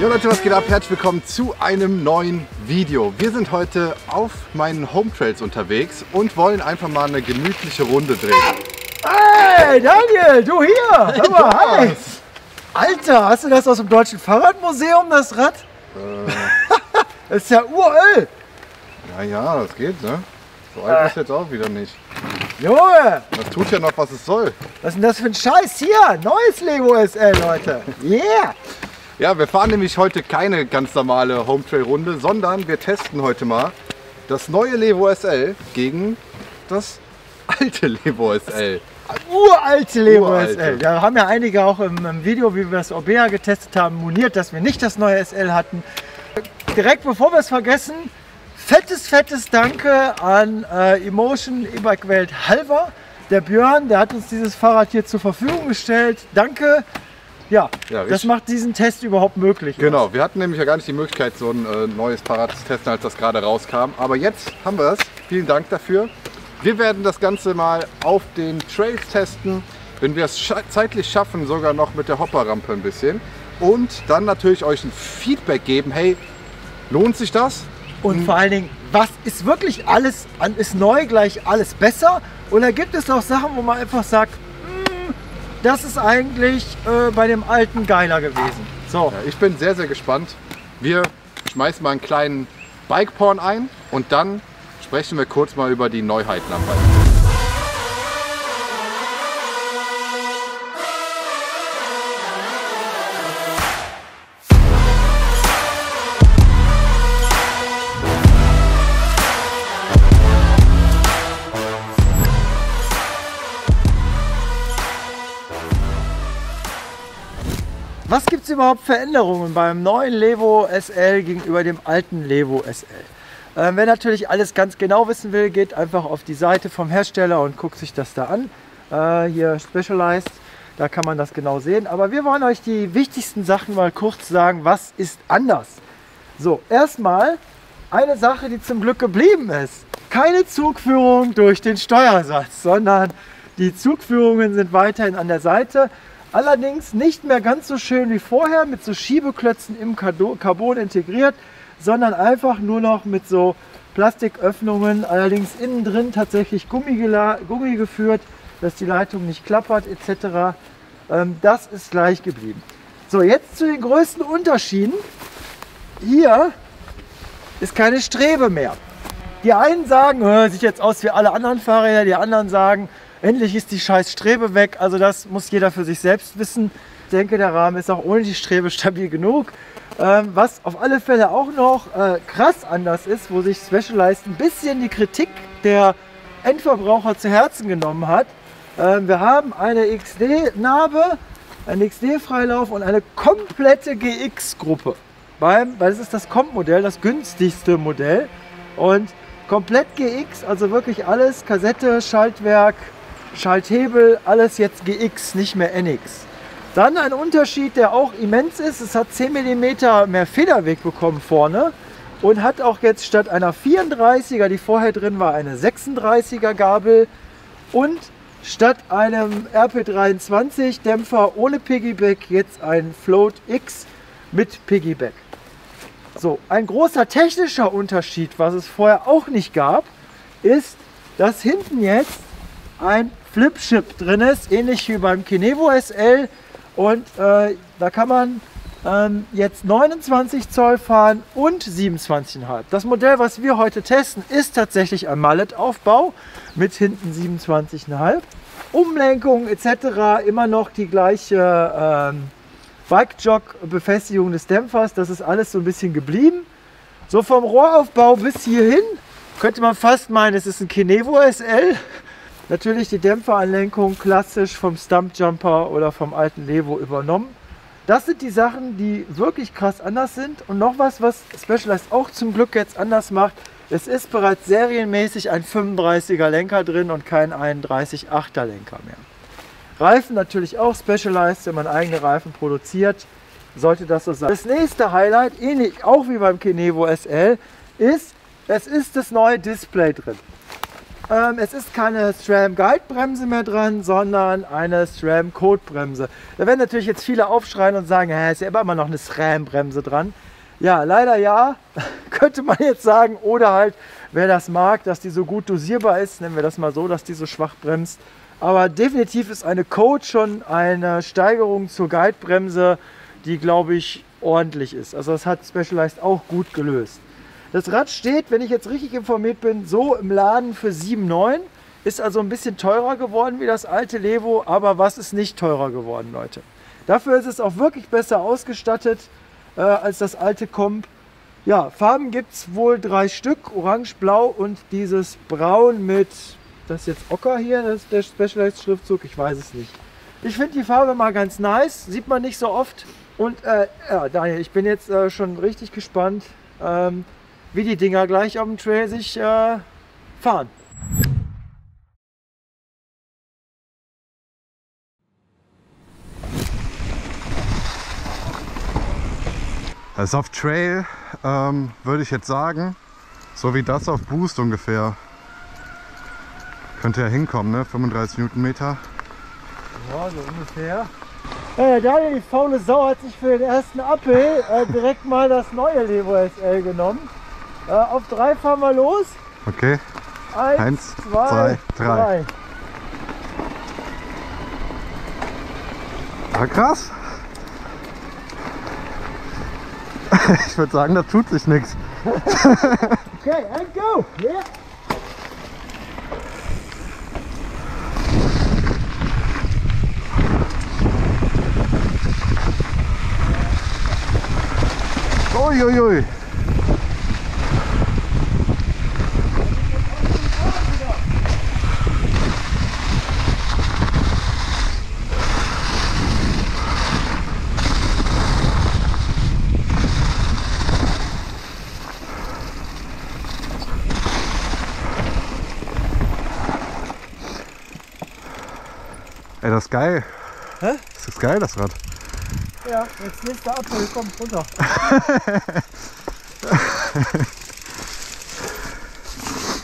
Jo Leute, was geht ab? Herzlich willkommen zu einem neuen Video. Wir sind heute auf meinen Home Trails unterwegs und wollen einfach mal eine gemütliche Runde drehen. Hey Daniel, du hier! Sag mal, hi! Alter, hast du das aus dem Deutschen Fahrradmuseum, das Rad? Äh, Das ist ja uralt! Ja, ja, das geht, ne? So alt ist jetzt auch wieder nicht. Junge, Das tut ja noch, was es soll. was ist denn das für ein Scheiß hier? Neues Lego SL, Leute! Yeah! Ja, wir fahren nämlich heute keine ganz normale Home Trail Runde, sondern wir testen heute mal das neue Levo SL gegen das alte Levo SL. Uralte Lego Uralte. SL. Da haben ja einige auch im, im Video, wie wir das Orbea getestet haben, moniert, dass wir nicht das neue SL hatten. Direkt bevor wir es vergessen, fettes, fettes Danke an äh, Emotion E-Bike Welt Halver. Der Björn, der hat uns dieses Fahrrad hier zur Verfügung gestellt. Danke. Ja, Ja, das macht diesen Test überhaupt möglich. Genau, wir hatten nämlich ja gar nicht die Möglichkeit, so ein äh, neues Fahrrad zu testen, als das gerade rauskam. Aber jetzt haben wir es. Vielen Dank dafür. Wir werden das Ganze mal auf den Trails testen. Wenn wir es scha zeitlich schaffen, sogar noch mit der Hopperrampe ein bisschen. Und dann natürlich euch ein Feedback geben. Hey, lohnt sich das? Und vor allen Dingen, was ist wirklich alles, ist neu gleich alles besser? Oder gibt es auch Sachen, wo man einfach sagt, "Hm, das ist eigentlich äh, bei dem alten geiler gewesen? So, Ja, ich bin sehr, sehr gespannt. Wir schmeißen mal einen kleinen Bike-Porn ein und dann sprechen wir kurz mal über die Neuheiten am Bike. Was gibt es überhaupt für Änderungen beim neuen Levo SL gegenüber dem alten Levo SL? Ähm, wer natürlich alles ganz genau wissen will, geht einfach auf die Seite vom Hersteller und guckt sich das da an. Äh, hier Specialized, da kann man das genau sehen. Aber wir wollen euch die wichtigsten Sachen mal kurz sagen, was ist anders. So, erstmal eine Sache, die zum Glück geblieben ist. Keine Zugführung durch den Steuersatz, sondern die Zugführungen sind weiterhin an der Seite. Allerdings nicht mehr ganz so schön wie vorher mit so Schiebeklötzen im Carbon integriert, sondern einfach nur noch mit so Plastiköffnungen, allerdings innen drin tatsächlich Gummi, Gummi geführt, dass die Leitung nicht klappert etc. Ähm, das ist gleich geblieben. So, jetzt zu den größten Unterschieden. Hier ist keine Strebe mehr. Die einen sagen, "Äh, sieht jetzt aus wie alle anderen Fahrräder, die anderen sagen, endlich ist die scheiß Strebe weg. Also das muss jeder für sich selbst wissen. Ich denke, der Rahmen ist auch ohne die Strebe stabil genug. Ähm, was auf alle Fälle auch noch äh, krass anders ist, wo sich Specialized ein bisschen die Kritik der Endverbraucher zu Herzen genommen hat. Ähm, wir haben eine XD-Narbe, einen XD-Freilauf und eine komplette GX-Gruppe. Beim, weil es ist das Comp-Modell, das günstigste Modell. Und komplett GX, also wirklich alles, Kassette, Schaltwerk, Schalthebel, alles jetzt GX, nicht mehr NX. Dann ein Unterschied, der auch immens ist, es hat 10 mm mehr Federweg bekommen vorne und hat auch jetzt statt einer 34er, die vorher drin war, eine 36er Gabel und statt einem RP23 Dämpfer ohne Piggyback jetzt ein Float X mit Piggyback. So, ein großer technischer Unterschied, was es vorher auch nicht gab, ist, dass hinten jetzt ein Flip-Chip drin ist, ähnlich wie beim Kinevo SL. Und äh, da kann man ähm, jetzt 29 Zoll fahren und 27,5. Das Modell, was wir heute testen, ist tatsächlich ein Mallet-Aufbau mit hinten 27,5. Umlenkung etc. immer noch die gleiche ähm, Bike-Jog-Befestigung des Dämpfers. Das ist alles so ein bisschen geblieben. So vom Rohraufbau bis hierhin könnte man fast meinen, es ist ein Kinevo SL. Natürlich die Dämpferanlenkung klassisch vom Stumpjumper oder vom alten Levo übernommen. Das sind die Sachen, die wirklich krass anders sind. Und noch was, was Specialized auch zum Glück jetzt anders macht. Es ist bereits serienmäßig ein 35er Lenker drin und kein 31,8er Lenker mehr. Reifen natürlich auch Specialized, wenn man eigene Reifen produziert, sollte das so sein. Das nächste Highlight, ähnlich auch wie beim Kinevo SL, ist, Es ist das neue Display drin. Ähm, es ist keine SRAM Guide Bremse mehr dran, sondern eine SRAM Code Bremse. Da werden natürlich jetzt viele aufschreien und sagen, es ist ja immer noch eine SRAM Bremse dran. Ja, leider ja, könnte man jetzt sagen. Oder halt, wer das mag, dass die so gut dosierbar ist, nennen wir das mal so, dass die so schwach bremst. Aber definitiv ist eine Code schon eine Steigerung zur Guide-Bremse, die glaube ich ordentlich ist. Also das hat Specialized auch gut gelöst. Das Rad steht, wenn ich jetzt richtig informiert bin, so im Laden für 7,9. Ist also ein bisschen teurer geworden wie das alte Levo, aber was ist nicht teurer geworden, Leute? Dafür ist es auch wirklich besser ausgestattet äh, als das alte Comp. Ja, Farben gibt es wohl drei Stück, orange, blau und dieses braun mit, das ist jetzt Ocker hier, das ist der Specialized Schriftzug, ich weiß es nicht. Ich finde die Farbe mal ganz nice, sieht man nicht so oft. Und äh, ja, Daniel, ich bin jetzt äh, schon richtig gespannt, ähm, wie die Dinger gleich auf dem Trail sich äh, fahren. Also auf Trail ähm, würde ich jetzt sagen, so wie das auf Boost ungefähr. Könnte ja hinkommen, ne? 35 Newtonmeter. Ja, so ungefähr. Ja, Daniel, die faule Sau hat sich für den ersten Appel äh, direkt mal das neue Levo SL genommen. Äh, auf drei fahren wir los. Okay. Eins, Eins, zwei, zwei, drei. drei. Ah, krass. Ich würde sagen, da tut sich nichts. Okay, and go! Yeah. Uiuiui. Ey, das ist geil. Hä? Das ist geil, das Rad. Ja, jetzt nächster Appel, komm runter.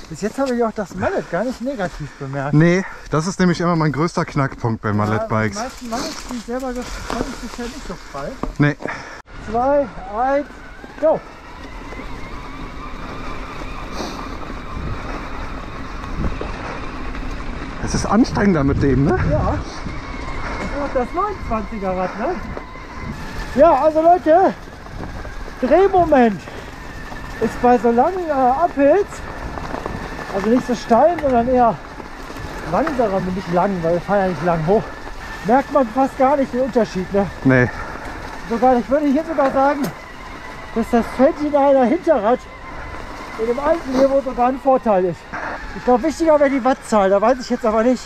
Bis jetzt habe ich auch das Mallet gar nicht negativ bemerkt. Nee, das ist nämlich immer mein größter Knackpunkt bei Mallet Ja, Bikes. Die meisten Mallets, die ich selber habe, ist bisher nicht so frei. Nee. Zwei, eins, go! Es ist anstrengender mit dem, ne? Ja, das ist auch das 29er Rad, ne? Ja, also Leute, Drehmoment ist bei so langen äh, Uphills, also nicht so steil, sondern eher langsamer, nicht lang, weil wir fahren ja nicht lang hoch, merkt man fast gar nicht den Unterschied. Ne? Nee. Sogar, ich würde hier sogar sagen, dass das 29er Hinterrad in dem alten Levo sogar ein Vorteil ist. Ich glaube, wichtiger wäre die Wattzahl. Da weiß ich jetzt aber nicht,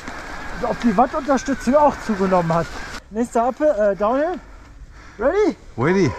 ob die Wattunterstützung auch zugenommen hat. Nächster Apfel, äh, Downhill. Ready? Ready.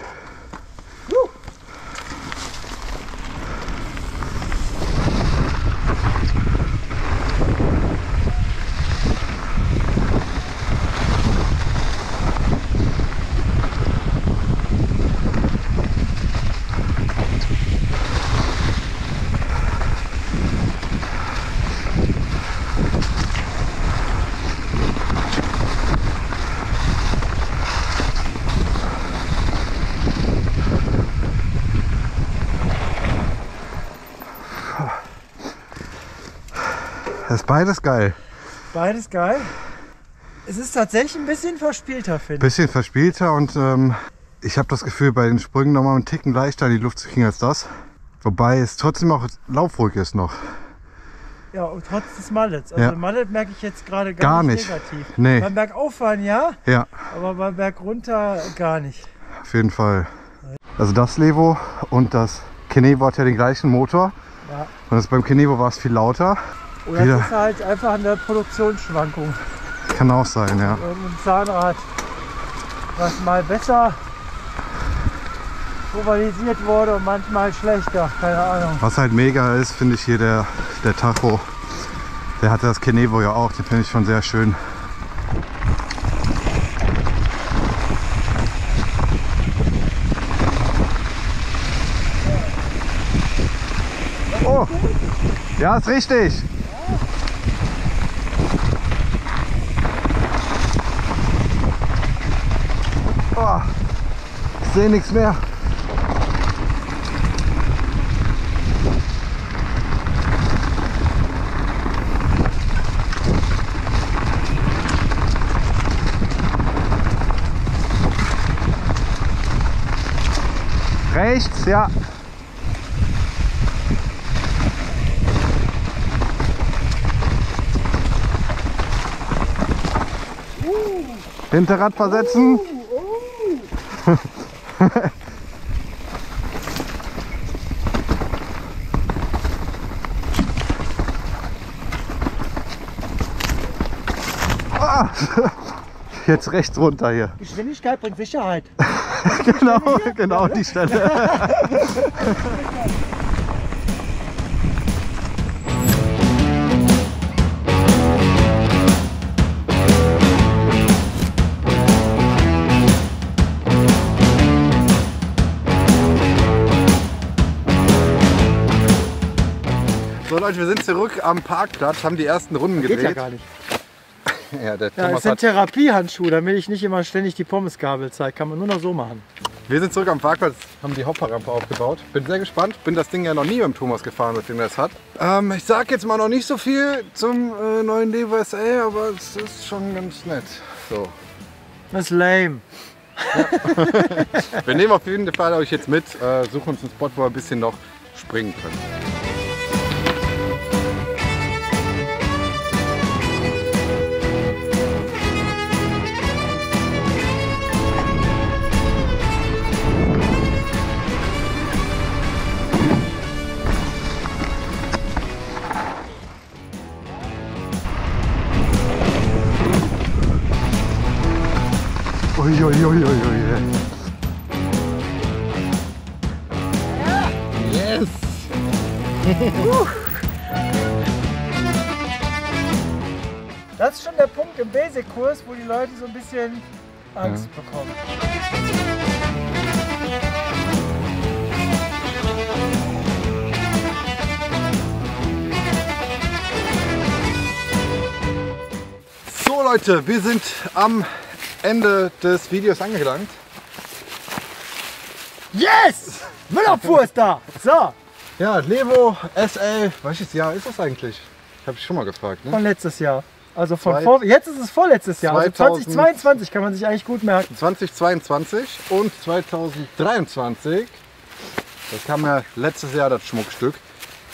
Das ist beides geil. Beides geil. Es ist tatsächlich ein bisschen verspielter, finde ich. Bisschen verspielter und ähm, ich habe das Gefühl, bei den Sprüngen nochmal einen Ticken leichter in die Luft zu kriegen als das. Wobei es trotzdem auch laufruhig ist noch. Ja, und trotz des Mallets. Also Ja. Mallet merke ich jetzt gerade gar, Gar nicht nicht. negativ. Nee. Beim Bergauffahren ja, Ja, aber beim Bergrunter gar nicht. auf jeden Fall. Also das Levo und das Kenevo hat ja den gleichen Motor. Ja. Und das beim Kenevo war es viel lauter. Oder Wieder. es ist halt einfach eine Produktionsschwankung. Kann auch sein, ja. Irgendein Zahnrad, was mal besser globalisiert wurde und manchmal schlechter. Keine Ahnung. Was halt mega ist, finde ich hier der, der Tacho. Der hatte das Kenevo ja auch, den finde ich schon sehr schön. Oh, ja, ist richtig. Sehe nichts mehr. Rechts, ja. Hinterrad versetzen. Ah, Jetzt rechts runter hier. Geschwindigkeit bringt Sicherheit. Genau, genau die Stelle. Leute, wir sind zurück am Parkplatz, haben die ersten Runden Geht gedreht. ja gar nicht. Ja, der Ja, das sind Therapiehandschuhe, damit ich nicht immer ständig die Pommesgabel zeige. Kann man nur noch so machen. wir sind zurück am Parkplatz, haben die Hopperrampe aufgebaut. Bin sehr gespannt, bin das Ding ja noch nie mit Thomas gefahren, mit dem er es hat. Ähm, ich sag jetzt mal noch nicht so viel zum äh, neuen Levo SL, aber es ist schon ganz nett. So. Das ist lame. Wir nehmen auf jeden Fall euch jetzt mit, äh, suchen uns einen Spot, wo wir ein bisschen noch springen können. Ui, ui, ui, ui, ui. Yes! Das ist schon der Punkt im Basic-Kurs, wo die Leute so ein bisschen Angst bekommen. So Leute, wir sind am Ende des Videos angelangt. Yes! Müllabfuhr ist da! So, Ja, Levo SL, welches Jahr ist das eigentlich? Habe ich schon mal gefragt. Ne? von letztes Jahr. Also von Zwei- vor, jetzt ist es vorletztes Jahr. Also 2000 2022 kann man sich eigentlich gut merken. 2022 und 2023. Das kam ja letztes Jahr das Schmuckstück.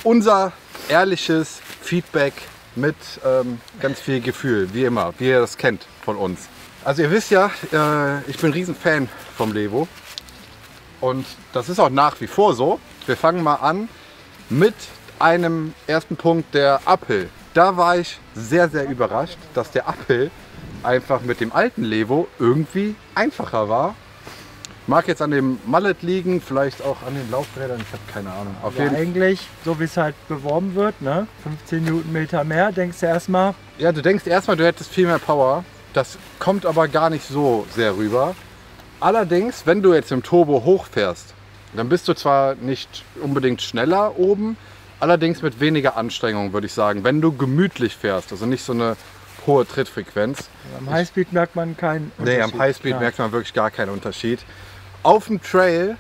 Unser ehrliches Feedback mit ähm, ganz viel Gefühl, wie immer, wie ihr das kennt von uns. Also ihr wisst ja, äh, ich bin ein Riesenfan vom Levo. Und das ist auch nach wie vor so. Wir fangen mal an mit einem ersten Punkt, der Uphill. Da war ich sehr, sehr überrascht, dass der Uphill einfach mit dem alten Levo irgendwie einfacher war. Mag jetzt an dem Mallet liegen, vielleicht auch an den Laufrädern, ich habe keine Ahnung. Auf Ja, jeden eigentlich, so wie es halt beworben wird, ne? 15 Newtonmeter mehr, denkst du erstmal, Ja, du denkst erstmal, du hättest viel mehr Power. Das kommt aber gar nicht so sehr rüber. Allerdings, wenn du jetzt im Turbo hochfährst, dann bist du zwar nicht unbedingt schneller oben, allerdings mit weniger Anstrengung, würde ich sagen, wenn du gemütlich fährst, also nicht so eine hohe Trittfrequenz. am Highspeed merkt man keinen Nee, am Unterschied. Highspeed Ja. merkt man wirklich gar keinen Unterschied. Auf dem Trail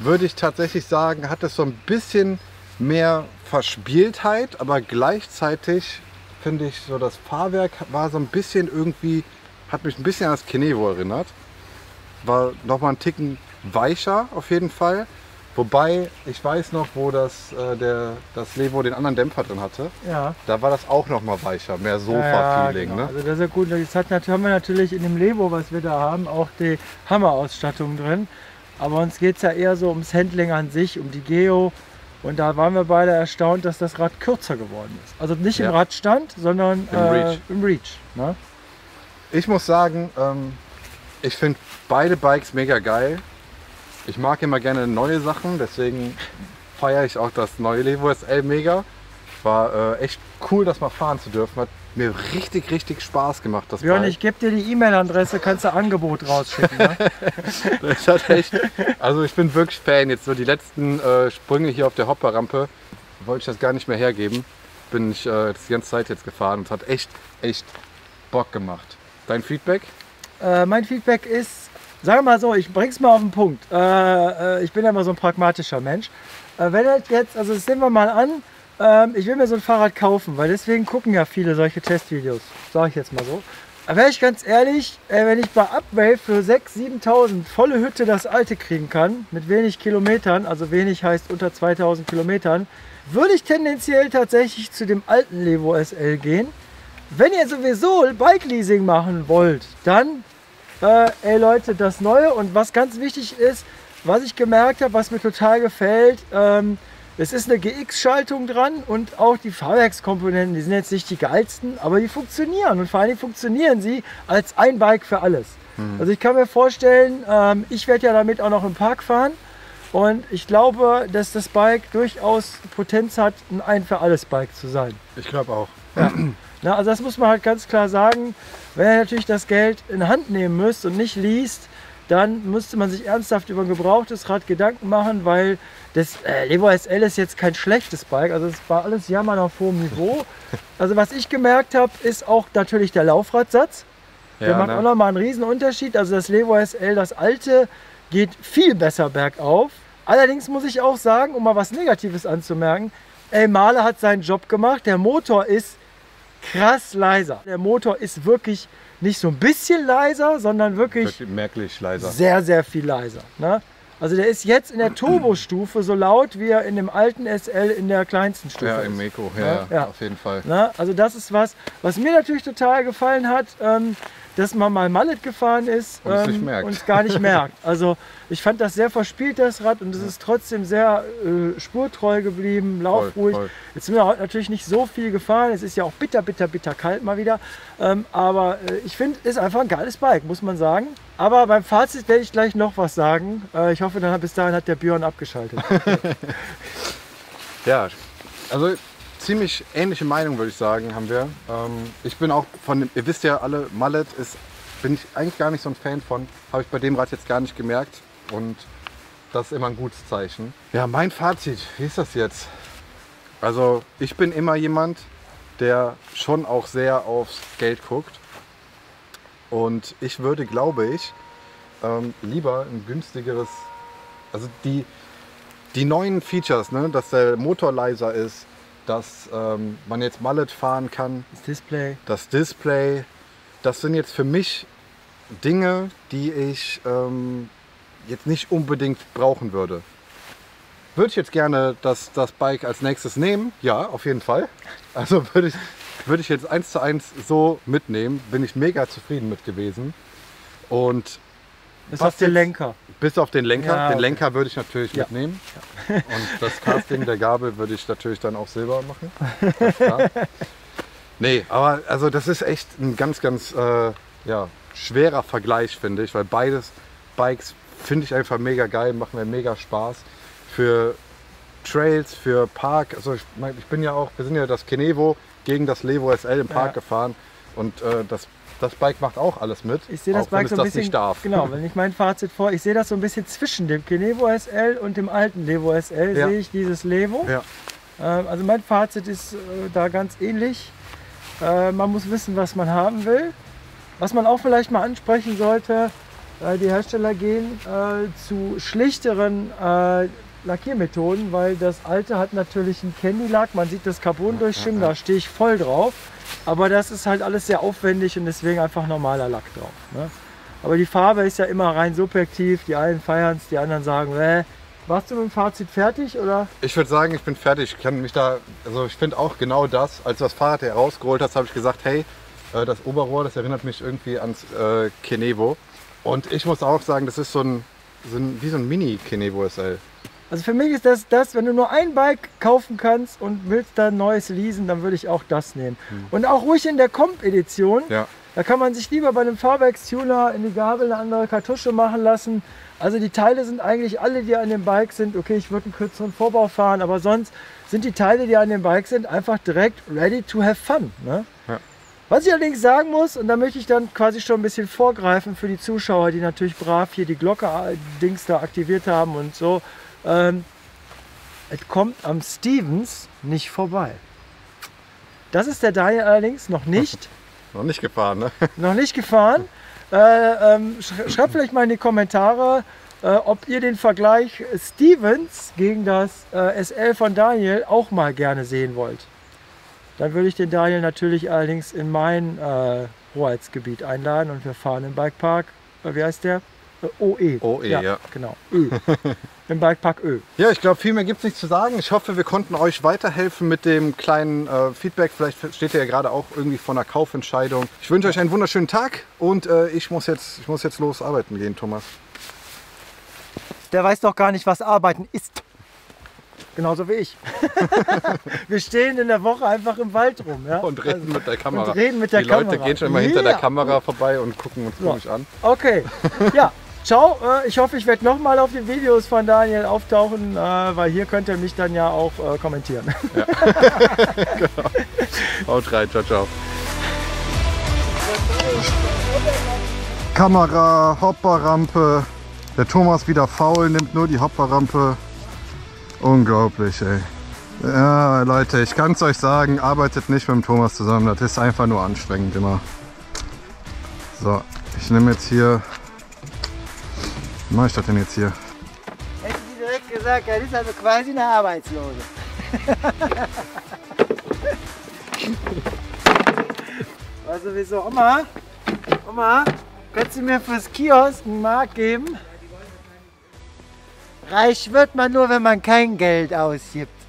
würde ich tatsächlich sagen, hat es so ein bisschen mehr Verspieltheit, aber gleichzeitig finde ich so das Fahrwerk war so ein bisschen irgendwie, hat mich ein bisschen an das Kinevo erinnert. War nochmal einen Ticken weicher auf jeden Fall. Wobei, ich weiß noch, wo das, äh, der, das Levo den anderen Dämpfer drin hatte. Ja. Da war das auch nochmal weicher, mehr Ja, Sofa-Feeling. genau. ne? Also das ist ja gut. Jetzt hat, haben wir natürlich in dem Levo, was wir da haben, auch die Hammerausstattung drin. Aber uns geht es ja eher so ums Handling an sich, um die Geo. Und da waren wir beide erstaunt, dass das Rad kürzer geworden ist. Also nicht im Ja. Radstand, sondern Im äh, Reach. im Reach. Ne? Ich muss sagen, ähm, ich finde beide Bikes mega geil. Ich mag immer gerne neue Sachen, deswegen feiere ich auch das neue Levo SL mega. War äh, echt cool, das mal fahren zu dürfen. Hat mir richtig, richtig Spaß gemacht, das Björn, Bike. ich gebe dir die E-Mail-Adresse, kannst du Angebot rausschicken. Ne? Das hat echt, also ich bin wirklich Fan. Jetzt so die letzten äh, Sprünge hier auf der Hopperrampe wollte ich das gar nicht mehr hergeben. Bin ich äh, die ganze Zeit jetzt gefahren und es hat echt, echt Bock gemacht. Dein Feedback? Äh, mein Feedback ist, wir mal so, ich bring's mal auf den Punkt. Äh, äh, ich bin ja immer so ein pragmatischer Mensch. Äh, wenn das jetzt, also das sehen wir mal an, ähm, ich will mir so ein Fahrrad kaufen, weil deswegen gucken ja viele solche Testvideos, sage ich jetzt mal so. Aber wäre ich ganz ehrlich, äh, wenn ich bei Upwave für 6.000, 7.000 volle Hütte das alte kriegen kann, mit wenig Kilometern, also wenig heißt unter 2.000 Kilometern, würde ich tendenziell tatsächlich zu dem alten Levo SL gehen. Wenn ihr sowieso Bike Leasing machen wollt, dann, äh, ey Leute, das Neue und was ganz wichtig ist, was ich gemerkt habe, was mir total gefällt, ähm, es ist eine GX-Schaltung dran und auch die Fahrwerkskomponenten, die sind jetzt nicht die geilsten, aber die funktionieren und vor allem funktionieren sie als ein Bike für alles. Mhm. Also ich kann mir vorstellen, ähm, ich werde ja damit auch noch im Park fahren und ich glaube, dass das Bike durchaus Potenz hat, ein ein für alles Bike zu sein. Ich glaube auch. Ja. Na, also das muss man halt ganz klar sagen. Wenn ihr natürlich das Geld in Hand nehmen müsst und nicht liest, dann müsste man sich ernsthaft über ein gebrauchtes Rad Gedanken machen, weil das äh, Levo SL ist jetzt kein schlechtes Bike, also es war alles Jammern auf hohem Niveau. Also was ich gemerkt habe, ist auch natürlich der Laufradsatz. Der ja, macht ne? auch nochmal einen riesen Unterschied. Also das Levo SL, das alte, geht viel besser bergauf. Allerdings muss ich auch sagen, um mal was Negatives anzumerken, El Male hat seinen Job gemacht. Der Motor ist krass leiser. Der Motor ist wirklich nicht so ein bisschen leiser, sondern wirklich, wirklich merklich leiser. Sehr, sehr viel leiser. Ne? Also der ist jetzt in der Turbo-Stufe so laut, wie er in dem alten SL in der kleinsten Stufe ja, ist. im Meko, ja, ja, ja, auf jeden Fall. Ne? Also das ist was, was mir natürlich total gefallen hat. Ähm, dass man mal Mallet gefahren ist und ähm, es gar nicht merkt. Also ich fand das sehr verspielt, das Rad, und es ist trotzdem sehr äh, spurtreu geblieben, laufruhig. Voll, voll. Jetzt sind wir heute natürlich nicht so viel gefahren. Es ist ja auch bitter, bitter, bitter kalt mal wieder. Ähm, aber äh, ich finde, es ist einfach ein geiles Bike, muss man sagen. Aber beim Fazit werde ich gleich noch was sagen. Äh, ich hoffe, dann bis dahin hat der Björn abgeschaltet. ja, also ziemlich ähnliche Meinung, würde ich sagen, haben wir. Ähm, ich bin auch von, ihr wisst ja alle, Mallet ist, bin ich eigentlich gar nicht so ein Fan von. Habe ich bei dem Rad jetzt gar nicht gemerkt. Und das ist immer ein gutes Zeichen. Ja, mein Fazit, wie ist das jetzt? Also ich bin immer jemand, der schon auch sehr aufs Geld guckt. Und ich würde, glaube ich, ähm, lieber ein günstigeres, also die, die neuen Features, ne, dass der Motor leiser ist, dass ähm, man jetzt Mallet fahren kann. Das Display. Das Display. Das sind jetzt für mich Dinge, die ich ähm, jetzt nicht unbedingt brauchen würde. Würde ich jetzt gerne das, das Bike als nächstes nehmen? Ja, auf jeden Fall. Also würde ich, würde ich jetzt eins zu eins so mitnehmen. Bin ich mega zufrieden mit gewesen. Und bis auf den Lenker. Bis auf den Lenker. Ja, den okay. Lenker würde ich natürlich ja. mitnehmen. Ja. Und das Casting der Gabel würde ich natürlich dann auch silber machen. nee, aber also das ist echt ein ganz, ganz äh, ja, schwerer Vergleich, finde ich, weil beides Bikes finde ich einfach mega geil, machen mir mega Spaß. Für Trails, für Park, also ich, ich bin ja auch, wir sind ja das Kenevo gegen das Levo SL im Park gefahren und äh, das das Bike macht auch alles mit. Ich sehe das Bike so ein bisschen. Genau, wenn ich mein Fazit vor, ich sehe das so ein bisschen zwischen dem Kenevo SL und dem alten Levo SL, ja. sehe ich dieses Levo. Ja. Ähm, also mein Fazit ist äh, da ganz ähnlich. Äh, man muss wissen, was man haben will. Was man auch vielleicht mal ansprechen sollte, äh, die Hersteller gehen äh, zu schlichteren äh, Lackiermethoden, weil das alte hat natürlich einen Candy-Lack, man sieht das Carbon durchschimmen, da stehe ich voll drauf. Aber das ist halt alles sehr aufwendig und deswegen einfach normaler Lack drauf. Ne? Aber die Farbe ist ja immer rein subjektiv. Die einen feiern es, die anderen sagen, äh, warst du mit dem Fazit fertig oder? Ich würde sagen, ich bin fertig. Ich kann mich da, also ich finde auch genau das, als du das Fahrrad herausgeholt hast, habe ich gesagt, hey, äh, das Oberrohr, das erinnert mich irgendwie ans äh, Kenevo. Und ich muss auch sagen, das ist so ein, so ein wie so ein Mini-Kenevo SL. Also für mich ist das das, wenn du nur ein Bike kaufen kannst und willst da ein neues leasen, dann würde ich auch das nehmen. Mhm. Und auch ruhig in der Comp-Edition. Ja. Da kann man sich lieber bei einem Fahrwerkstuner in die Gabel eine andere Kartusche machen lassen. Also die Teile sind eigentlich alle, die an dem Bike sind. Okay, ich würde einen kürzeren Vorbau fahren, aber sonst sind die Teile, die an dem Bike sind, einfach direkt ready to have fun. Ne? Ja. Was ich allerdings sagen muss, und da möchte ich dann quasi schon ein bisschen vorgreifen für die Zuschauer, die natürlich brav hier die Glocke-Dings da aktiviert haben und so, ähm, es kommt am Stevens nicht vorbei. Das ist der Daniel allerdings noch nicht. Noch nicht gefahren, ne? noch nicht gefahren. Äh, ähm, sch schreibt vielleicht mal in die Kommentare, äh, ob ihr den Vergleich Stevens gegen das äh, SL von Daniel auch mal gerne sehen wollt. Dann würde ich den Daniel natürlich allerdings in mein äh, Hoheitsgebiet einladen und wir fahren im Bikepark. Äh, wie heißt der? Äh, OE. OE, ja. Genau. Ö. Im Bikepark Ö. Ja, ich glaube, viel mehr gibt es nicht zu sagen. Ich hoffe, wir konnten euch weiterhelfen mit dem kleinen äh, Feedback. Vielleicht steht ihr ja gerade auch irgendwie vor einer Kaufentscheidung. Ich wünsche euch einen wunderschönen Tag und äh, ich, muss jetzt, ich muss jetzt los arbeiten gehen, Thomas. Der weiß doch gar nicht, was Arbeiten ist. Genauso wie ich. wir stehen in der Woche einfach im Wald rum. Ja? Und reden mit der Kamera. Und reden mit der Die Kamera. Leute gehen schon immer Yeah. hinter der Kamera vorbei und gucken uns So. komisch an. Okay, ja. Ciao, äh, ich hoffe, ich werde nochmal auf den Videos von Daniel auftauchen, äh, weil hier könnt ihr mich dann ja auch äh, kommentieren. Haut rein, ciao, ciao. Kamera, Hopperrampe. Der Thomas wieder faul, nimmt nur die Hopperrampe. Unglaublich, ey. Ja, Leute, ich kann es euch sagen, arbeitet nicht mit dem Thomas zusammen. Das ist einfach nur anstrengend immer. So, ich nehme jetzt hier. Mache ich das denn jetzt hier? Hätten Sie direkt gesagt, das ist also quasi eine Arbeitslose. also wieso, Oma? Oma, kannst du mir fürs Kiosk einen Mark geben? Reich wird man nur, wenn man kein Geld ausgibt.